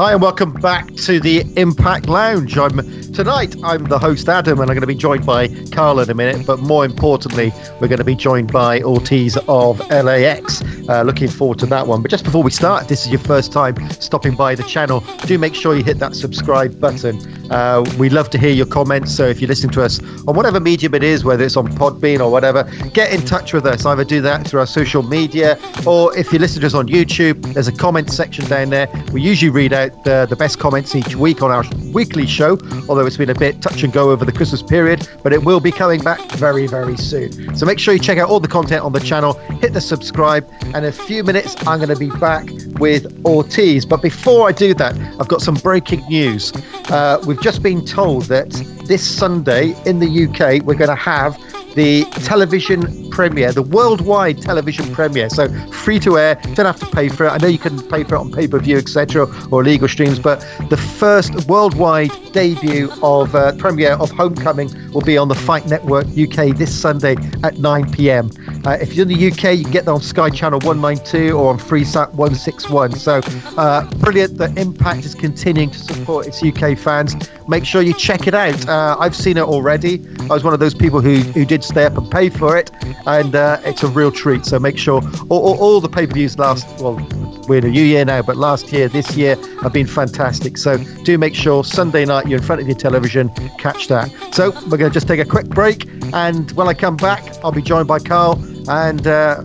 Hi and welcome back to the Impact Lounge. I'm tonight. I'm the host Adam, and I'm going to be joined by Carl in a minute. But more importantly, we're going to be joined by Ortiz of LAX. Uh, looking forward to that one. But just before we start, if this is your first time stopping by the channel, do make sure you hit that subscribe button. Uh, we love to hear your comments. So if you're listening to us on whatever medium it is, whether it's on Podbean or whatever, get in touch with us. Either do that through our social media, or if you listen to us on YouTube, there's a comment section down there. We usually read out uh, the best comments each week on our weekly show, although it's been a bit touch and go over the Christmas period, but it will be coming back very, very soon. So make sure you check out all the content on the channel, hit the subscribe, and in a few minutes, I'm going to be back with Ortiz. But before I do that, I've got some breaking news. Uh, we've just been told that this Sunday in the UK, we're going to have the television premiere, the worldwide television premiere. So free to air, don't have to pay for it. I know you can pay for it on pay per view, etc., or legal streams, but the first worldwide debut of uh, premiere of Homecoming will be on the Fight Network UK this Sunday at 9 p.m. Uh, if you're in the UK, you can get that on Sky Channel 192 or on FreeSat 161. So uh, brilliant that Impact is continuing to support its UK fans. Make sure you check it out. Uh, I've seen it already. I was one of those people who, who did stay up and pay for it, and uh, it's a real treat. So make sure all, all, all the pay per views last, well, we're in a new year now, but last year, this year have been fantastic. So do make sure Sunday night you're in front of your television, catch that. So we're going to just take a quick break, and when I come back, I'll be joined by Carl and uh,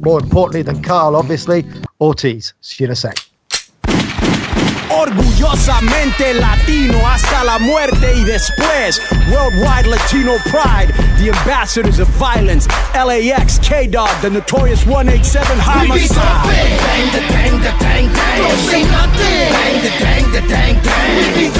more importantly than Carl, obviously, Ortiz. See you in a sec. Orgullosamente latino hasta la muerte y después. Worldwide Latino pride, the ambassadors of violence. LAX, K Dog, the notorious 187 homicide. Bang the dang the dang dang. Don't say nothing. Bang the dang the dang dang. We be.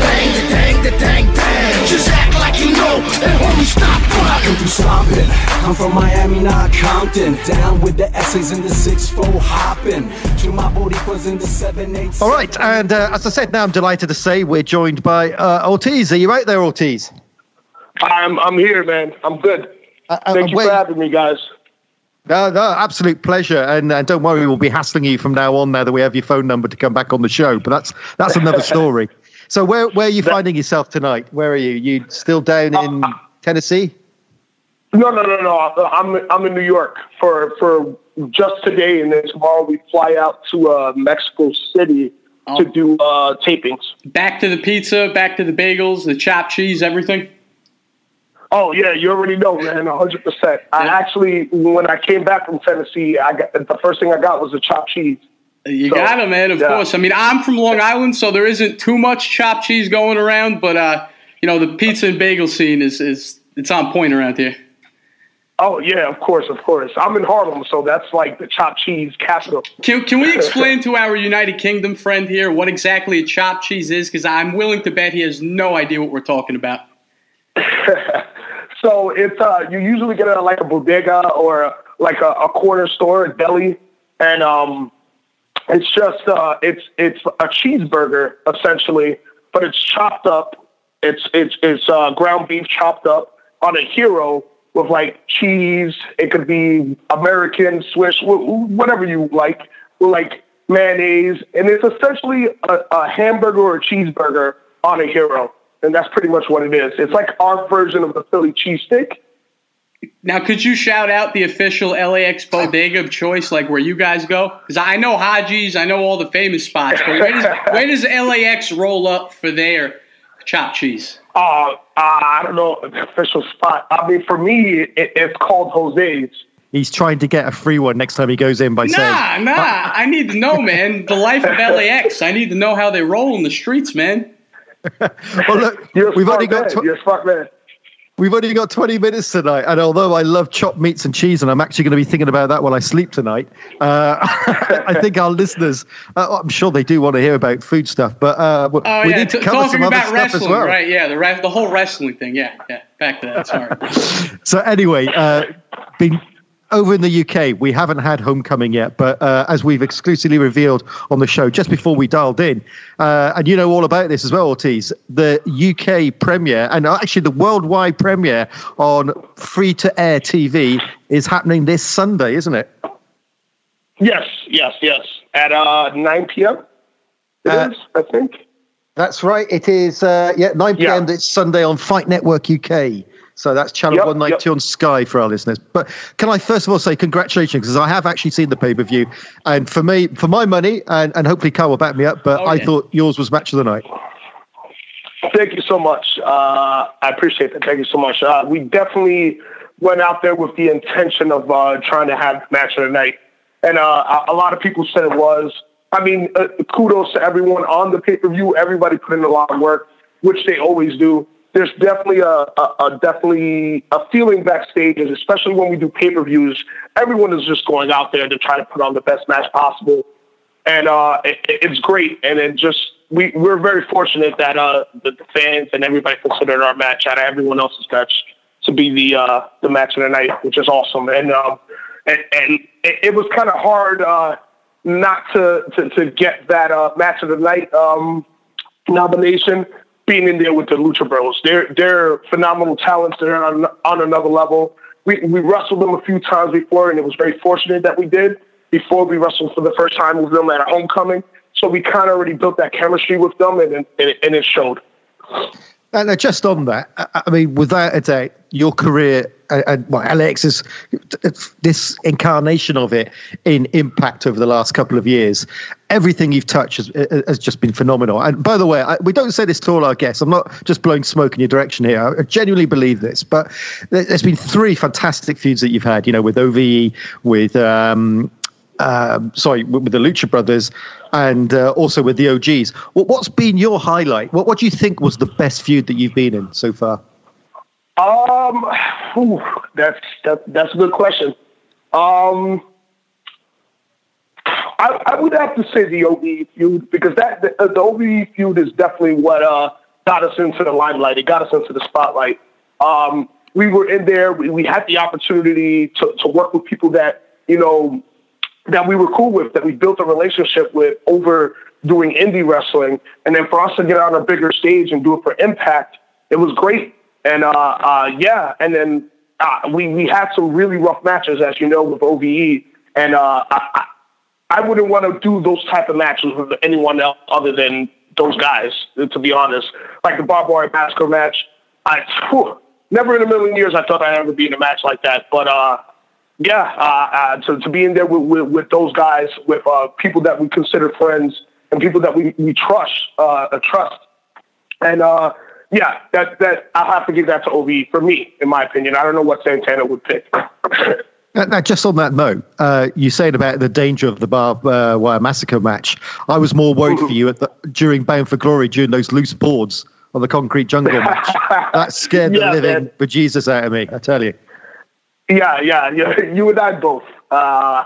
Bang the dang the dang dang. Just act like you know and homie stop Rockin' through stomping. I'm from Miami, not Compton. Down with the essays in the 6-4 hopping. To my Boricuas in the 7-8. All right, and uh, as I said, now I'm delighted to say we're joined by uh, Ortiz. Are you out there, Ortiz? I'm I'm here, man. I'm good. Uh, uh, Thank you wait. for having me, guys. No, no, absolute pleasure, and, and don't worry, we'll be hassling you from now on. Now that we have your phone number to come back on the show, but that's that's another story. So where where are you finding yourself tonight? Where are you? You still down in Tennessee? No, no, no, no. I'm I'm in New York for for just today, and then tomorrow we fly out to uh, Mexico City to do uh, tapings. Back to the pizza, back to the bagels, the chopped cheese, everything. Oh yeah, you already know, man. 100. percent I actually, when I came back from Tennessee, I got the first thing I got was a chopped cheese. You So, got it, man. Of yeah. course. I mean, I'm from Long Island, so there isn't too much chopped cheese going around, but uh, you know, the pizza and bagel scene is is it's on point around here. Oh yeah, of course, of course. I'm in Harlem, so that's like the chopped cheese capital. Can, can we explain to our United Kingdom friend here what exactly a chopped cheese is? Because I'm willing to bet he has no idea what we're talking about. So it's uh, you usually get it at like a bodega or like a, a corner store, a deli, and um, it's just uh, it's it's a cheeseburger essentially, but it's chopped up. It's it's it's uh, ground beef chopped up on a hero with like cheese. It could be American, Swiss, whatever you like, like mayonnaise, and it's essentially a, a hamburger or a cheeseburger on a hero. And that's pretty much what it is. It's like our version of the Philly cheesesteak. Now, could you shout out the official LAX bodega of choice, like where you guys go? Because I know Hajji's, I know all the famous spots, but where does, where does LAX roll up for their chopped cheese? Uh, I don't know the official spot. I mean, for me, it, it's called Jose's. He's trying to get a free one next time he goes in by saying, Nah, nah. I need to know, man. The life of LAX. I need to know how they roll in the streets, man. "Well, look, You're we've only got man. tw- You're a smart man. We've only got 20 minutes tonight, and although I love chopped meats and cheese, and I'm actually going to be thinking about that while I sleep tonight, uh, I think our listeners, uh, I'm sure they do want to hear about food stuff, but uh, we Oh we yeah, need to cover talking some other about stuff wrestling, as well. right? Yeah, the re- the whole wrestling thing. Yeah, yeah. Back to that. Sorry. So anyway, uh, been over in the UK, we haven't had Homecoming yet, but uh, as we've exclusively revealed on the show just before we dialed in, uh, and you know all about this as well, Ortiz, the UK premiere and actually the worldwide premiere on free to air TV is happening this Sunday, isn't it? Yes, yes, yes. At uh, 9 p.m. It uh, is, I think. That's right. It is, uh, yeah, 9 p.m. Yeah. It's Sunday on Fight Network UK. So that's channel yep, 192 yep. on Sky for our listeners. But can I first of all say congratulations because I have actually seen the pay per view, and for me, for my money, and, and hopefully Carl will back me up. But oh, I yeah. thought yours was match of the night. Thank you so much. Uh, I appreciate that. Thank you so much. Uh, we definitely went out there with the intention of uh, trying to have match of the night, and uh, a lot of people said it was. I mean, uh, kudos to everyone on the pay per view. Everybody put in a lot of work, which they always do there's definitely a, a, a, definitely a feeling backstage, and especially when we do pay per views. Everyone is just going out there to try to put on the best match possible, and uh, it, it's great. And it just we we're very fortunate that uh, the, the fans and everybody considered our match out of everyone else's match to be the uh, the match of the night, which is awesome. And um, and, and it, it was kind of hard uh, not to, to to get that uh, match of the night um, nomination being in there with the Lucha Bros. They're they're phenomenal talents. They're on, on another level. We we wrestled them a few times before, and it was very fortunate that we did before we wrestled for the first time with them at a homecoming. So we kind of already built that chemistry with them, and and, and it showed. And uh, just on that, I mean, without a doubt, your career and, and well, Alex is this incarnation of it in Impact over the last couple of years. Everything you've touched has, has just been phenomenal. And by the way, I, we don't say this to all our guests. I'm not just blowing smoke in your direction here. I genuinely believe this. But there's been three fantastic feuds that you've had. You know, with OVE, with um, um, sorry, with the Lucha Brothers, and uh, also with the OGs. what's been your highlight? What, what do you think was the best feud that you've been in so far? Um, whew, that's that, that's a good question. Um, I, I would have to say the OVE feud because that the, the OVE feud is definitely what uh, got us into the limelight. It got us into the spotlight. Um, we were in there. We, we had the opportunity to, to work with people that you know that we were cool with, that we built a relationship with over doing indie wrestling, and then for us to get on a bigger stage and do it for Impact, it was great. And uh, uh, yeah, and then uh, we we had some really rough matches, as you know, with OVE, and uh, I, I wouldn't want to do those type of matches with anyone else other than those guys. To be honest, like the barbed wire match, I whew, never in a million years I thought I'd ever be in a match like that. But uh, yeah, uh, uh, to to be in there with with, with those guys, with uh, people that we consider friends and people that we we trust, uh, trust, and uh, yeah, that that I'll have to give that to OVE for me, in my opinion. I don't know what Santana would pick. Now, just on that note, uh, you said about the danger of the barbed uh, wire massacre match. I was more worried for you at the, during Bound for Glory during those loose boards on the concrete jungle match. that scared yeah, the living bejesus out of me, I tell you. Yeah, yeah, yeah. You and I both. Uh,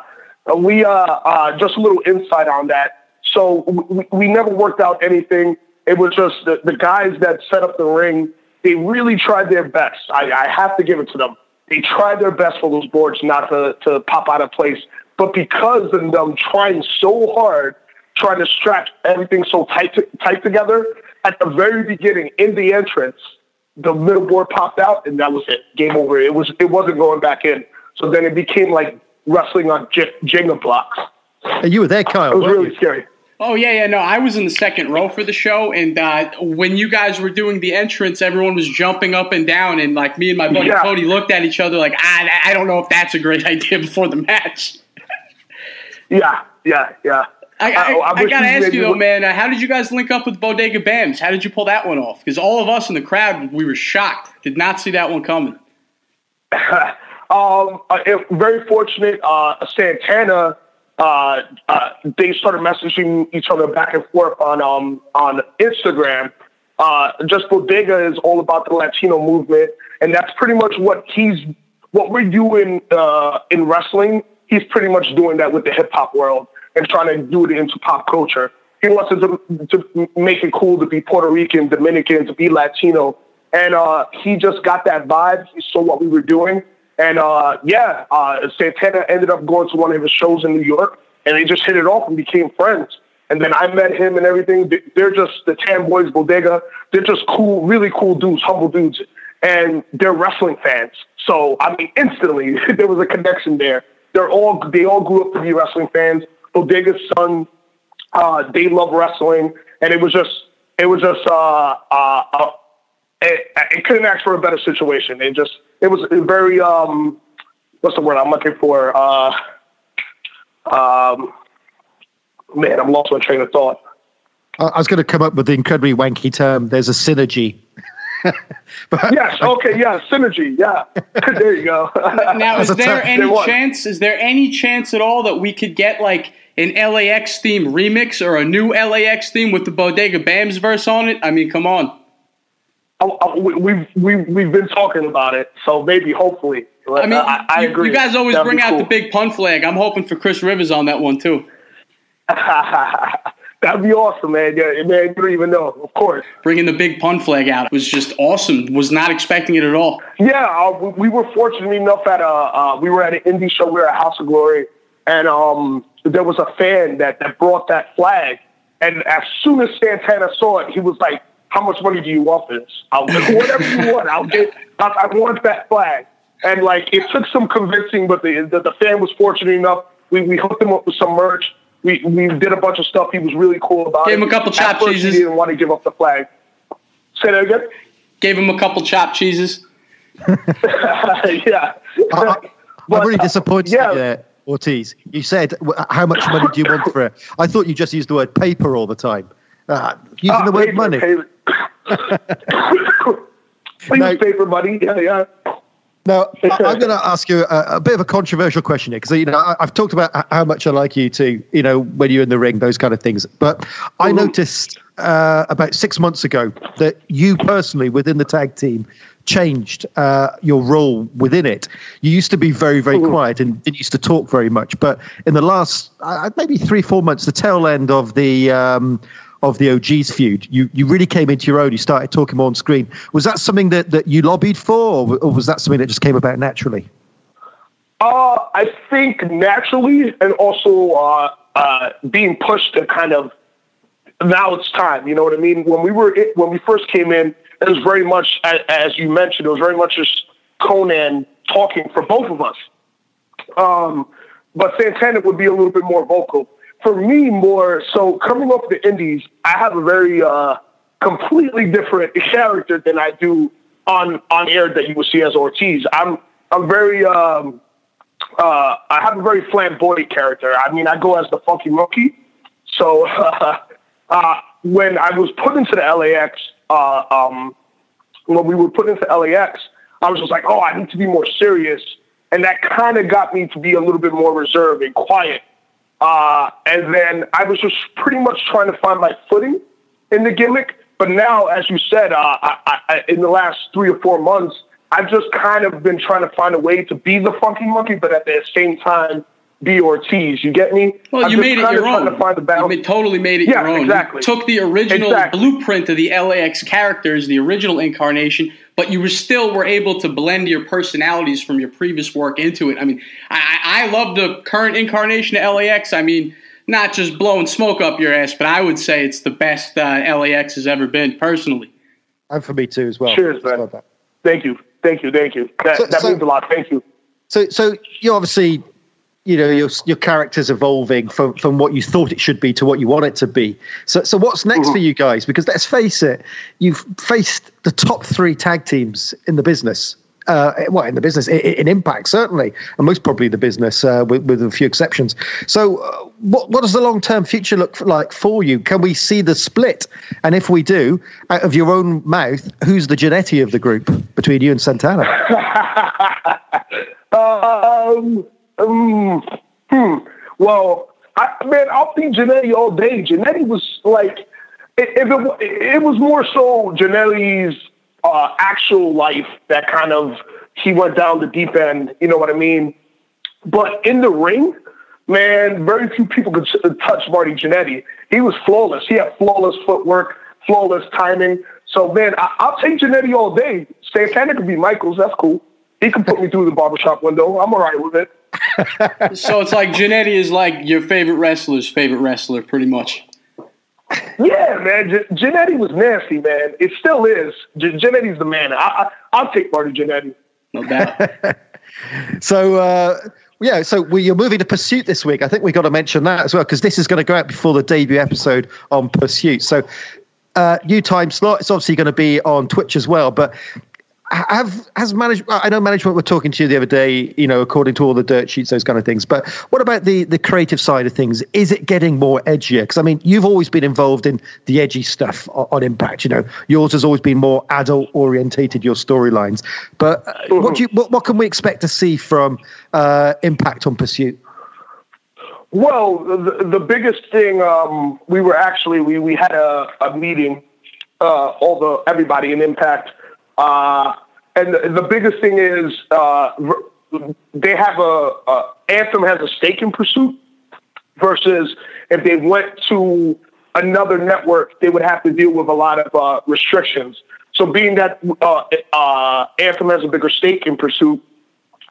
we uh, uh, just a little insight on that. So we, we never worked out anything it was just the, the guys that set up the ring, they really tried their best. I, I have to give it to them. They tried their best for those boards not to, to pop out of place. But because of them trying so hard, trying to strap everything so tight, to, tight together, at the very beginning, in the entrance, the middle board popped out, and that was it. Game over. It was it wasn't going back in. So then it became like wrestling on J- Jenga blocks. And you were there, Kyle. It was really you? scary. Oh yeah, yeah. No, I was in the second row for the show, and uh, when you guys were doing the entrance, everyone was jumping up and down, and like me and my buddy yeah. Cody looked at each other like, I, I don't know if that's a great idea before the match. yeah, yeah, yeah. I, I, I, I gotta ask you though, man. Uh, how did you guys link up with Bodega Bamz? How did you pull that one off? Because all of us in the crowd, we were shocked. Did not see that one coming. um, uh, very fortunate. Uh, Santana uh, uh, they started messaging each other back and forth on um, on Instagram. Uh, just Bodega is all about the Latino movement, and that's pretty much what he's what we're doing uh, in wrestling. He's pretty much doing that with the hip hop world and trying to do it into pop culture. He wants to, to make it cool to be Puerto Rican, Dominican, to be Latino, and uh, he just got that vibe. He saw what we were doing, and uh, yeah, uh, Santana ended up going to one of his shows in New York, and they just hit it off and became friends. And then I met him and everything. They're just the Tan Boys Bodega. They're just cool, really cool dudes, humble dudes, and they're wrestling fans. So I mean, instantly there was a connection there. They're all they all grew up to be wrestling fans. Bodega's son Uh, they love wrestling, and it was just it was just uh, uh, uh, it, it couldn't ask for a better situation. It just it was very um, what's the word I'm looking for? Uh, um, man, I'm lost my train of thought. I I was going to come up with the incredibly wanky term. There's a synergy. But- Yes. Okay. Yeah. Synergy. Yeah. there you go. Now, is there tough- any chance? Is there any chance at all that we could get like an LAX theme remix or a new LAX theme with the Bodega Bamz verse on it? I mean, come on. Oh, we- we've we've we've been talking about it, so maybe hopefully. I mean, I, I you, agree. you guys always That'd bring out cool. the Big Pun flag. I'm hoping for Chris Rivers on that one too. That'd be awesome, man. Yeah, man, you don't even know. Of course. Bringing the Big Pun flag out was just awesome. Was not expecting it at all. Yeah, uh, we, we were fortunate enough at a uh, we were at an indie show. We were at House of Glory, and um, there was a fan that that brought that flag. And as soon as Santana saw it, he was like, "How much money do you want for this? I'll whatever you want. I'll get. I, I want that flag." And like it took some convincing, but the the, the fan was fortunate enough. We we hooked him up with some merch. We we did a bunch of stuff. He was really cool about Gave it. him a couple At chopped first, cheeses. He didn't want to give up the flag. Say that again. Gave him a couple chop cheeses. yeah. I, I, But, I'm really uh, disappointed, yeah. uh, Ortiz. You said, how much money do you want for it? I thought you just used the word paper all the time. Uh, using Ah, the word paper, money. paper. Please paper money. Yeah, yeah. Now, I'm going to ask you a, a bit of a controversial question here because you know I, I've talked about how much I like you too. You know, when you're in the ring, those kind of things. But I noticed uh, about six months ago that you personally, within the tag team, changed uh, your role within it. You used to be very, very quiet and didn't used to talk very much. But in the last uh, maybe three, four months, the tail end of the um, of the OGs feud, you you really came into your own. You started talking more on screen. Was that something that, that you lobbied for, or, or was that something that just came about naturally? Uh, I think naturally, and also uh, uh, being pushed to kind of now it's time. You know what I mean? When we were when we first came in, it was very much as you mentioned. It was very much just Konnan talking for both of us. Um, but Santana would be a little bit more vocal. For me, more so coming up the Indies, I have a very uh, completely different character than I do on on air that you would see as Ortiz. I'm I'm very um, uh, I have a very flamboyant character. I mean, I go as the funky monkey. So uh, when I was put into the LAX, uh, um, when we were put into LAX, I was just like, oh, I need to be more serious. And that kind of got me to be a little bit more reserved and quiet. Uh, and then I was just pretty much trying to find my footing in the gimmick. But now, as you said, uh, I, I, in the last three or four months, I've just kind of been trying to find a way to be the funky monkey, but at the same time, be Ortiz. You get me? Well, I'm you made it your own. to find the You balance. ma- totally made it Yeah, your own. exactly. You took the original Exactly. blueprint of the LAX characters, the original incarnation, but you were still were able to blend your personalities from your previous work into it. I mean, I, I I love the current incarnation of LAX. I mean, not just blowing smoke up your ass, but I would say it's the best uh, LAX has ever been, personally. And for me too, as well. Cheers, Just man. Thank you. Thank you. Thank you. That, So- that so- means a lot. Thank you. So, so you obviously, you know, your your character's evolving from from what you thought it should be to what you want it to be. So, so what's next for you guys? Because let's face it, you've faced the top three tag teams in the business. Uh, well, in the business, in, in Impact certainly, and most probably the business, uh, with, with a few exceptions. So, uh, what what does the long term future look like for you? Can we see the split? And if we do, out of your own mouth, who's the Jannetty of the group between you and Santana? Um, um, hmm. Well, I, man, I'll be Jannetty all day. Jannetty was like, if it, it was more so Jannetty's uh, actual life that kind of he went down the deep end. You know what I mean? But in the ring, man, very few people could touch Marty Jannetty. He was flawless. He had flawless footwork, flawless timing. So, man, I, I'll take Jannetty all day. Santana could be Michaels. That's cool. He can put me through the barbershop window. I'm all right with it. So it's like Jannetty is like your favorite wrestler's favorite wrestler, pretty much. Yeah, man. J- Jannetty was nasty, man. It still is. J- Jannetty's the man. I, I, I'll take Marty Jannetty. No doubt. So, uh, yeah, so we, you're moving to Pursuit this week. I think we've got to mention that as well because this is going to go out before the debut episode on Pursuit. So, uh, new time slot. It's obviously going to be on Twitch as well. But have has management? I know management were talking to you the other day. You know, according to all the dirt sheets, those kind of things. But what about the the creative side of things? Is it getting more edgier? Because I mean, you've always been involved in the edgy stuff on, on Impact. You know, yours has always been more adult orientated. Your storylines. But mm-hmm. what do you what, what can we expect to see from uh, Impact on Pursuit? Well, the, the biggest thing um, we were actually we we had a, a meeting, uh, all the everybody in Impact uh, and the, the, biggest thing is uh, they have a, a, Anthem has a stake in Pursuit versus if they went to another network, they would have to deal with a lot of uh, restrictions. So being that uh, uh, Anthem has a bigger stake in Pursuit,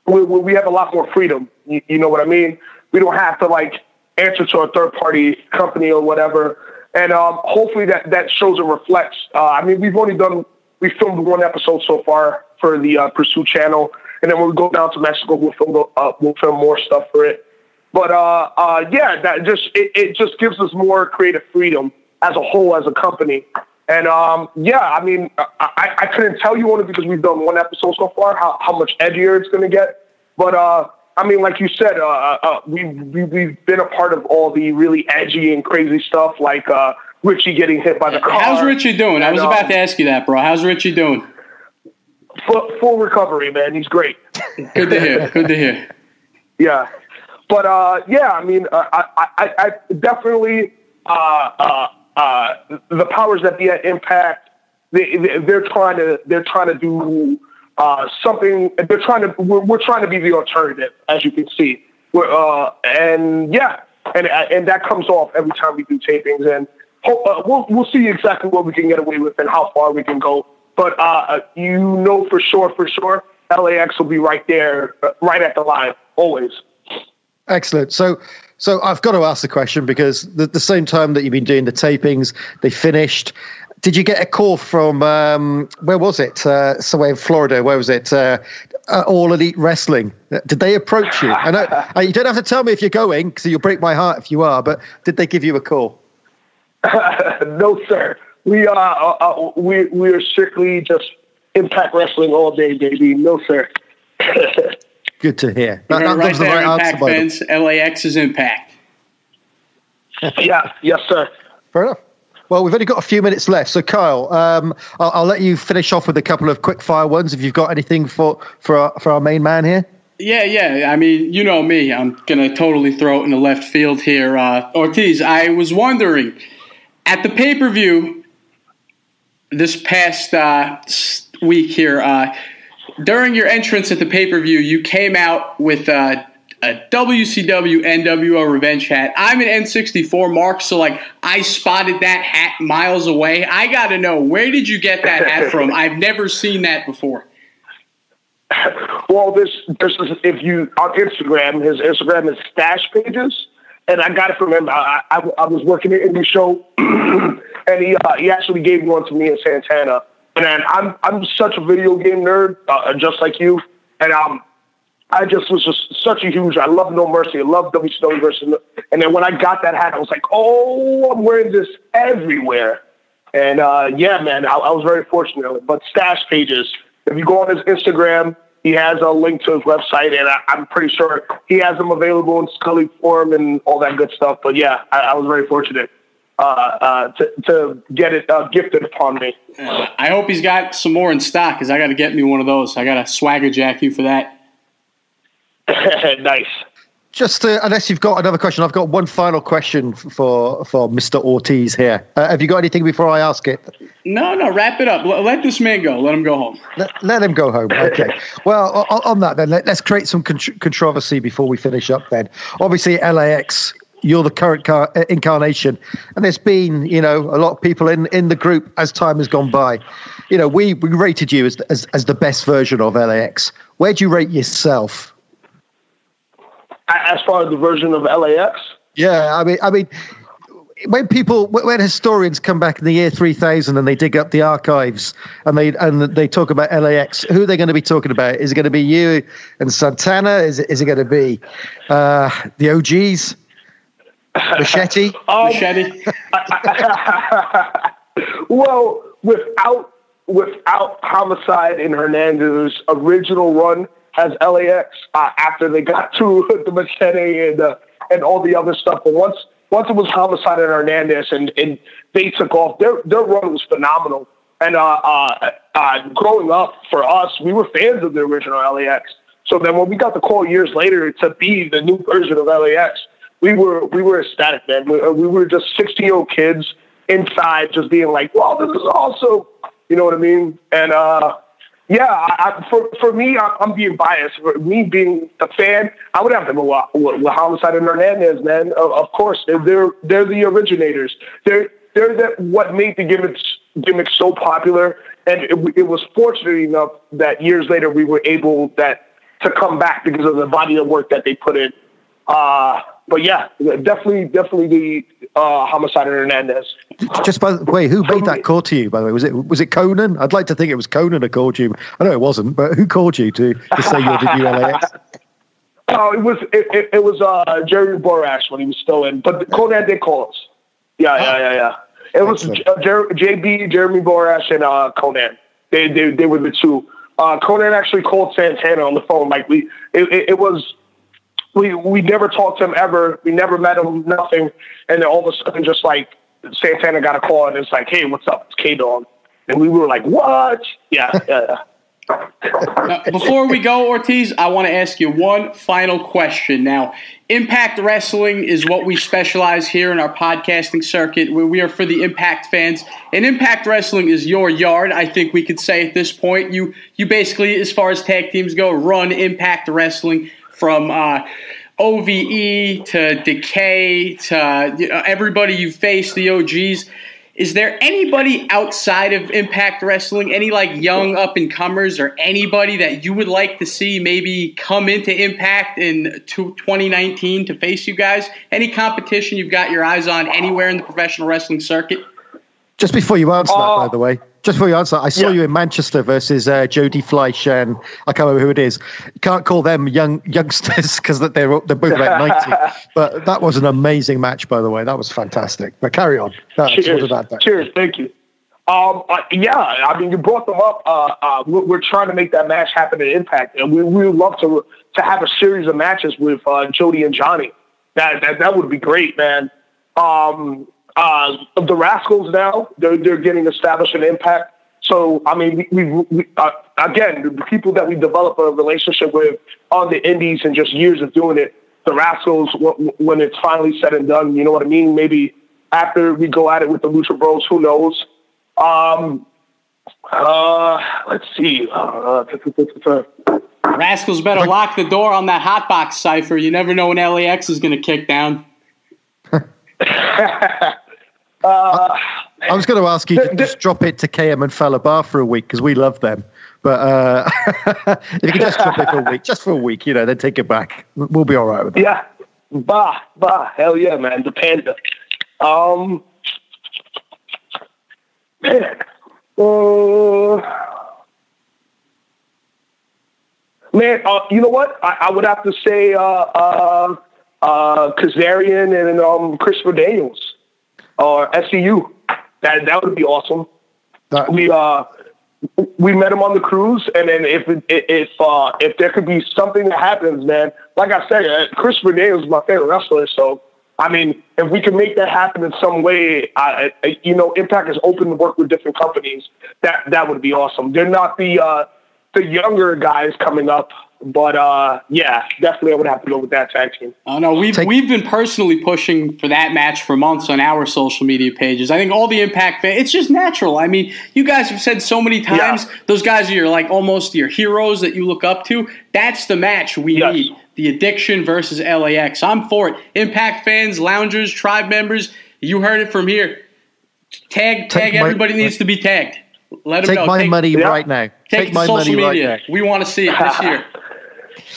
we, we have a lot more freedom. You, you know what I mean? We don't have to like answer to a third party company or whatever. And um, hopefully that, that shows and reflects. Uh, I mean, we've only done we filmed one episode so far for the uh, Pursuit channel, and then when we go down to Mexico, we'll film uh, we'll film more stuff for it. But uh, uh, yeah, that just it, it just gives us more creative freedom as a whole as a company. And um, yeah, I mean, I, I couldn't tell you only because we've done one episode so far how, how much edgier it's going to get. But uh, I mean, like you said, uh, uh, uh we, we, we've been a part of all the really edgy and crazy stuff, like uh, Richie getting hit by the car. How's Richie doing? And, I was about um, to ask you that, bro. How's Richie doing? Full, full recovery, man. He's great. Good to hear. Good to hear. Yeah, but uh, yeah, I mean, uh, I, I, I definitely uh, uh, uh, the powers that be at Impact. They, they're trying to they're trying to do uh, something. They're trying to we're, we're trying to be the alternative, as you can see. We're, uh, and yeah, and and that comes off every time we do tapings. And uh, we'll we'll see exactly what we can get away with and how far we can go. But uh, you know for sure, for sure, LAX will be right there, uh, right at the line, always. Excellent. So, so I've got to ask the question because the, the same time that you've been doing the tapings, they finished. Did you get a call from um, where was it? Uh, somewhere in Florida. Where was it? Uh, uh, All Elite Wrestling. Did they approach you? I know you don't have to tell me if you're going because you'll break my heart if you are. But did they give you a call? no, sir. We are uh, uh, we we are strictly just Impact Wrestling all day, baby. No, sir. Good to hear. That, that right there, right Impact fans. LAX is Impact. yeah. Yes, sir. Fair enough. Well, we've only got a few minutes left, so Kyle, um, I'll, I'll, let you finish off with a couple of quick fire ones. If you've got anything for for our, for our main man here. Yeah, yeah. I mean, you know me. I'm gonna totally throw it in the left field here. Uh, Ortiz, I was wondering at the pay per view this past uh, week here, uh, during your entrance at the pay per view, you came out with uh, a WCW NWO Revenge hat. I'm an N64 Mark, so like I spotted that hat miles away. I got to know where did you get that hat from? I've never seen that before. Well, this this is if you on Instagram, his Instagram is stash pages and I got it from him. I, I, I was working in the show, and he uh, he actually gave one to me in Santana. And I'm I'm such a video game nerd, uh, just like you, and um, I just was just such a huge. I love No Mercy. I love WCW versus. And then when I got that hat, I was like, oh, I'm wearing this everywhere. And uh, yeah, man, I, I was very fortunate. But stash pages. If you go on his Instagram, he has a link to his website, and I, am pretty sure he has them available in Scully form and all that good stuff. But yeah, I, I was very fortunate uh, uh, to, to get it uh, gifted upon me. I hope he's got some more in stock because I got to get me one of those. I got to swagger jack you for that. nice. Just to, unless you've got another question, I've got one final question for for Mr. Ortiz here. Uh, have you got anything before I ask it? No, no. Wrap it up. Let this man go. Let him go home. Let, let him go home. Okay. well, on, on, that then, let, us create some controversy before we finish up. Then, obviously, LAX. You're the current car, uh, incarnation, and there's been, you know, a lot of people in in the group as time has gone by. You know, we we rated you as as, as the best version of LAX. Where do you rate yourself? As far as the version of LAX. Yeah, I mean, I mean, when people when historians come back in the year 3000 and they dig up the archives and they and they talk about LAX who are they going to be talking about is it going to be you and Santana is it, is it going to be uh, the OGs Machete Um, Machete. well, without without Homicide in Hernandez's original run as LAX, uh, after they got to the machete and uh, and all the other stuff, but once once it was Homicide and Hernandez and, and they took off, their their run was phenomenal. And uh, uh, uh, growing up for us, we were fans of the original LAX. So then when we got the call years later to be the new version of LAX, we were we were ecstatic, man. We, we were just 16 year old kids inside, just being like, "Wow, this is awesome." You know what I mean? And uh, yeah, I, for for me, I, I'm being biased. For me being a fan, I would have to go with, with Homicide and Hernandez, man. Of, of course, they're, they're they're the originators. They're they're the, what made the gimmicks gimmick so popular, and it, it was fortunate enough that years later we were able that to come back because of the body of work that they put in. Uh, but yeah, definitely, definitely the uh, Homicide and Hernandez. just by the way who made that call to you by the way was it was it Konnan I'd like to think it was Konnan who called you I know it wasn't but who called you to, to say you're the new LAX Oh, it was it, it, it was uh, Jeremy Borash when he was still in, but Konnan did call us. Yeah, yeah, yeah, yeah. It was uh, Jer- JB, Jeremy Borash, and uh, Konnan. They, they they were the two. Uh, Konnan actually called Santana on the phone. Like we, it, it, it was. We we never talked to him ever. We never met him. Nothing. And then all of a sudden, just like Santana got a call, and it's like, "Hey, what's up? It's K Dog." And we were like, "What?" Yeah, yeah. Now, before we go, Ortiz, I want to ask you one final question. Now, Impact Wrestling is what we specialize here in our podcasting circuit, where we are for the Impact fans. And Impact Wrestling is your yard, I think we could say at this point. You you basically, as far as tag teams go, run Impact Wrestling from uh, OVE to Decay to you know, everybody you face, the OGs. Is there anybody outside of Impact Wrestling, any like young up and comers, or anybody that you would like to see maybe come into Impact in 2019 to face you guys? Any competition you've got your eyes on anywhere in the professional wrestling circuit? Just before you answer that, by Oh. the way, just for your answer, I saw Yeah. you in Manchester versus uh, Jody Fleisch and I can't remember who it is. You can't call them young youngsters because they're they're both about ninety. But that was an amazing match, by the way. That was fantastic. But carry on. Just Cheers. wanted to add that. Cheers. Thank you. Um, yeah, I mean, you brought them up. Uh, uh, we're, we're trying to make that match happen at Impact, and we, we would love to to have a series of matches with uh, Jody and Johnny. That, that that would be great, man. Um, uh, the Rascalz now they're they're getting established in Impact. So I mean, we, we, we uh, again the people that we develop a relationship with on the Indies and just years of doing it. The Rascalz, wh- when it's finally said and done, you know what I mean. Maybe after we go at it with the Lucha Bros, who knows? Um, uh, let's see. Uh, Rascalz better lock the door on that hotbox cipher. You never know when LAX is going to kick down. I was going to ask you to just drop it to KM and Fallah Bahh for a week because we love them. But uh, if you could just drop it for a week, just for a week, you know, then take it back. We'll be all right with that. Yeah. Bah, bah, hell yeah, man. The panda. Um, man. Uh, man, uh, you know what? I, I would have to say uh, uh, uh, Kazarian and um, Christopher Daniels or SCU. That that would be awesome. That- we uh we met him on the cruise, and then if if uh, if there could be something that happens, man, like I said, uh, Chris Daniels is my favorite wrestler. So I mean, if we can make that happen in some way, I, I, you know, Impact is open to work with different companies. That that would be awesome. They're not the uh, the younger guys coming up, but uh, yeah, definitely I would have to go with that tag team. Oh no, we've Take- we've been personally pushing for that match for months on our social media pages. I think all the Impact fans, it's just natural. I mean, you guys have said so many times Yeah. those guys are your like almost your heroes that you look up to. That's the match we Yes. need. The Addiction versus LAX. I'm for it. Impact fans, loungers, tribe members, you heard it from here. Tag tag my- everybody needs to be tagged. Let them Take know. my money Yeah. right now. Take, Take my social money media. right now. we want to see it this year.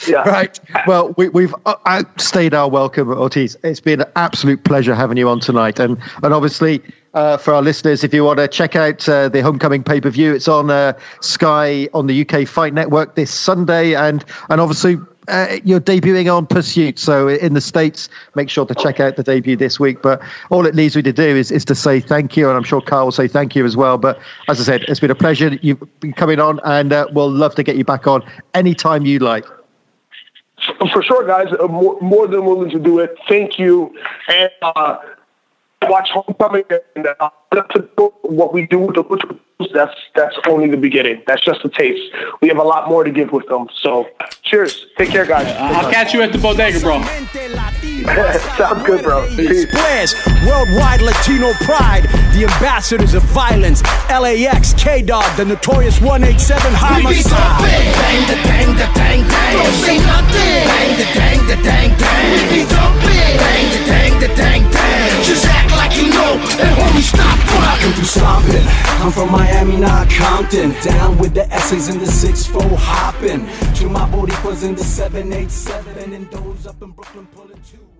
Yeah. Right. Well, we, we've uh, outstayed our welcome, Ortiz. It's been an absolute pleasure having you on tonight, and and obviously. Uh, for our listeners, if you want to check out uh, the homecoming pay per view, it's on uh, Sky on the UK Fight Network this Sunday, and and obviously uh, you're debuting on Pursuit. So in the States, make sure to check out the debut this week. But all it leaves me to do is, is to say thank you. And I'm sure Carl will say thank you as well. But as I said, it's been a pleasure. You've been coming on, and uh, we'll love to get you back on anytime you like. For sure, guys. Uh, more, more than willing to do it. Thank you. And uh, watch Homecoming and uh, what we do with the Lucha that's that's only the beginning. That's just the taste. We have a lot more to give with them. So, cheers. Take care, guys. I'll catch you at the bodega, bro. Sounds good, bro. Peace. Worldwide Latino pride, the ambassadors of violence. LAX, K Dog, the notorious 187 homicide. Bang the dang the dang dang. Don't say nothing. Bang the dang the dang dang. We be dumping. Bang the dang the dang dang. Just act like you know, and homie, stop rocking through stomping. I'm from Miami, not Compton. Down with the essays in the 6-4 hopping. To my boricuas in the 787 and those up in Brooklyn pulling two.